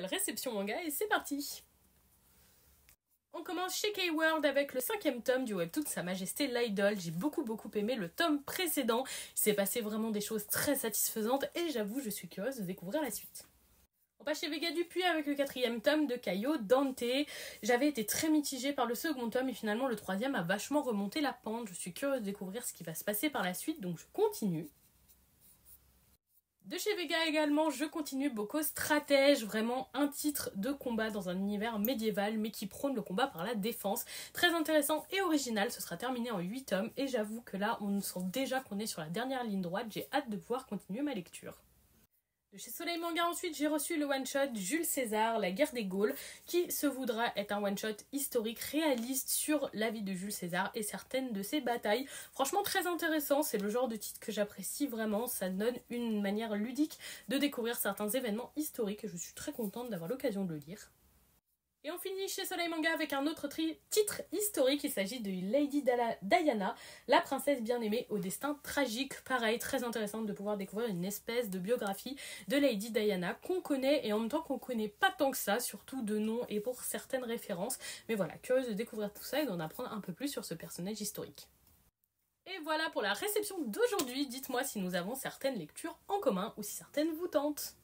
réception manga et c'est parti on commence chez K-World avec le cinquième tome du webtoon Sa Majesté l'Idol. J'ai beaucoup beaucoup aimé le tome précédent. Il s'est passé vraiment des choses très satisfaisantes et j'avoue, je suis curieuse de découvrir la suite. On passe chez Vega Dupuis avec le quatrième tome de Caillot Dante. J'avais été très mitigée par le second tome et finalement le troisième a vachement remonté la pente. Je suis curieuse de découvrir ce qui va se passer par la suite donc je continue. De chez Vega également, je continue Boko Stratège, vraiment un titre de combat dans un univers médiéval mais qui prône le combat par la défense. Très intéressant et original, ce sera terminé en 8 tomes et j'avoue que là on sent déjà qu'on est sur la dernière ligne droite, j'ai hâte de pouvoir continuer ma lecture. Chez Soleil Manga ensuite, j'ai reçu le one-shot Jules César, la guerre des Gaules, qui se voudra être un one-shot historique réaliste sur la vie de Jules César et certaines de ses batailles. Franchement très intéressant, c'est le genre de titre que j'apprécie vraiment, ça donne une manière ludique de découvrir certains événements historiques et je suis très contente d'avoir l'occasion de le lire. Et on finit chez Soleil Manga avec un autre titre historique. Il s'agit de Lady Diana, la princesse bien-aimée au destin tragique. Pareil, très intéressant de pouvoir découvrir une espèce de biographie de Lady Diana qu'on connaît et en même temps qu'on connaît pas tant que ça, surtout de nom et pour certaines références. Mais voilà, curieuse de découvrir tout ça et d'en apprendre un peu plus sur ce personnage historique. Et voilà pour la réception d'aujourd'hui. Dites-moi si nous avons certaines lectures en commun ou si certaines vous tentent.